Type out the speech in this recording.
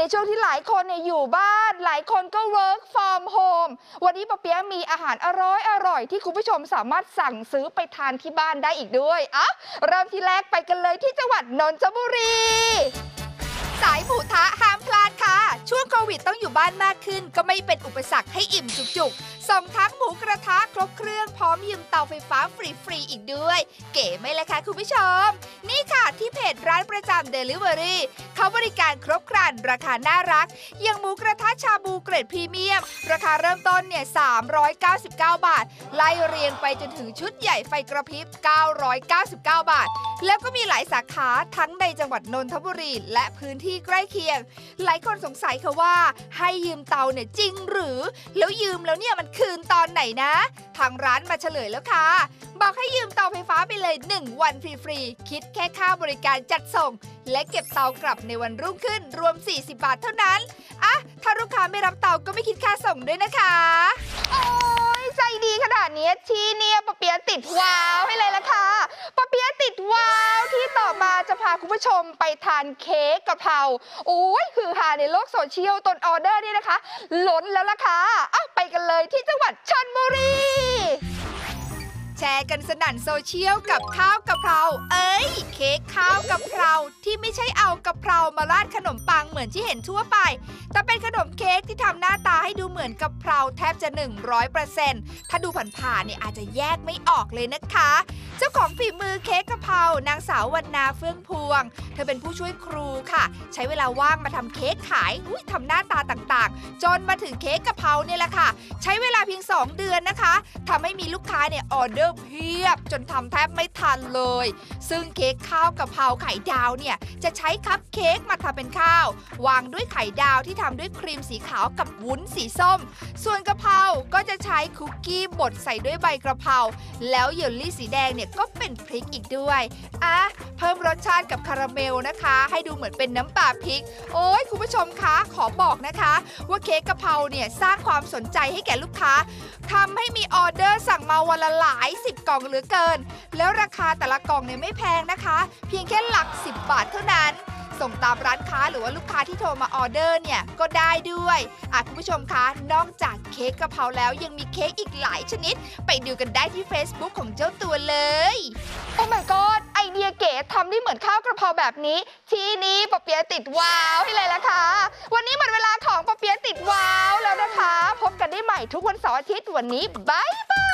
ในช่วงที่หลายคนเนี่ยอยู่บ้าน หลายคนก็ work from home วันนี้ปะเปี๊ยะมีอาหารอร่อยอร่อยที่คุณผู้ชมสามารถสั่งซื้อไปทานที่บ้านได้อีกด้วยอะเริ่มที่แรกไปกันเลยที่จังหวัดนนทบุรี สายหมูทะห้ามพลาดค่ะ ช่วงโควิดต้องอยู่บ้านมากขึ้น ก็ไม่เป็นอุปสรรคให้อิ่มจุกๆ ส่งทั้งหมูกระทะครบเครื่องพร้อมยืมเตาไฟฟ้าฟรีๆอีกด้วย เก๋ไหมล่ะคะคุณผู้ชม นี่ค่ะที่เพจร้านประจำ Delivery เขาบริการครบครันราคาน่ารักอย่างหมูกระทะชาบูเกรดพรีเมียม ราคาเริ่มต้นเนี่ย 399 บาท ไล่เรียงไปจนถึงชุดใหญ่ไฟกระพริบ 999 บาท แล้วก็มีหลายสาขาทั้งในจังหวัดนนทบุรีและพื้นที่ใกล้เคียง หลายคนสงสัยค่ะว่า ให้ยืมเตาเนี่ยจริงหรือ แล้วยืมแล้วเนี่ยมันคืนตอนไหนนะ ทางร้านมาเฉลยแล้วค่ะ บอกให้ยืมเตาไฟฟ้าไปเลย 1 วันฟรีๆคิดแค่ค่าบริการจัดส่ง และเก็บเตากลับในวันรุ่งขึ้นรวม 40 บาทเท่านั้นอะถ้าลูกค้าไม่รับเตาก็ไม่คิดค่าส่งด้วยนะคะ โอ้ยใจดีขนาดนี้ที่เนี่ยปะเปียติดว้าวให้เลยล่ะเปียะติดว้าวที่ต่อมาจะพา คุณผู้ชมไปทานเค้กกะเพราโอ้ยคือหาในโลกโซเชียลตนออเดอร์นี่นะคะล้นแล้วล่ะค่ะอะไปกันเลยที่จังหวัดชนบุรี แชร์กันสนั่นโซเชียลกับข้าวกะเพราเอ้ ย เค้กข้าวกะเพราที่ไม่ใช่เอากะเพรามาราดขนมปังเหมือนที่เห็นทั่วไป แต่เป็นขนมเค้กที่ทำหน้าตาให้ดูเหมือนกะเพราแทบจะ 100%ถ้าดูผ่านๆเนี่ยอาจจะแยกไม่ออกเลยนะคะ เจ้าของฝีมือเค้กกะเพรานางสาววรรณาเฟื่องพวง เธอเป็นผู้ช่วยครูค่ะ ใช้เวลาว่างมาทำเค้กขายอุ้ยทำหน้าตาต่างๆ จนมาถึงเค้กกะเพราเนี่ยแหละค่ะ ใช้เวลาเพียง 2 เดือนนะคะทำให้มีลูกค้าเนี่ยออเดอร์เพียบ จนทำแทบไม่ทันเลย ซึ่งเค้กข้าวกะเพราไข่ดาวเนี่ยจะใช้คัพเค้กมาทำเป็นข้าว วางด้วยไข่ดาวที่ทำด้วยครีมสีขาวกับวุ้นสีส้ม ส่วนกะเพราก็จะใช้คุกกี้บดใส่ด้วยใบกระเพราแล้วเยลลี่สีแดงเนี่ยก็เป็นพริกอีกด้วยอะเพิ่มรสชาติกับคาราเมลนะคะ ให้ดูเหมือนเป็นน้ำปลาพริก โอ้ยคุณผู้ชมคะขอบอกนะคะ ว่าเค้กกะเพราเนี่ยสร้างความสนใจให้แก่ลูกค้าทำให้มีออเดอร์สั่งมาวันละหลายสิบกล่องเหลือเกิน แล้วราคาแต่ละกล่องเนี่ยไม่แพงนะคะ เพียงแค่หลัก 10 บาทเท่านั้น ส่งตามร้านค้าหรือว่าลูกค้าที่โทรมาออเดอร์เนี่ยก็ได้ด้วยอะคุณผู้ชมคะนอกจากเค้กกะเพราแล้วยังมีเค้กอีกหลายชนิด ไปดูกันได้ที่ Facebook ของเจ้าตัวเลยโอ้ my god ไอเดียเก๋ทำได้เหมือนข้าวกระเพราแบบนี้ ทีนี้ปะเปียะติดว้าวให้เลยละค่ะ วันนี้หมดเวลาของปะเปียะติดว้าวแล้วนะคะ พบกันได้ใหม่ทุกวันเสาร์อาทิตย์วันนี้บายบาย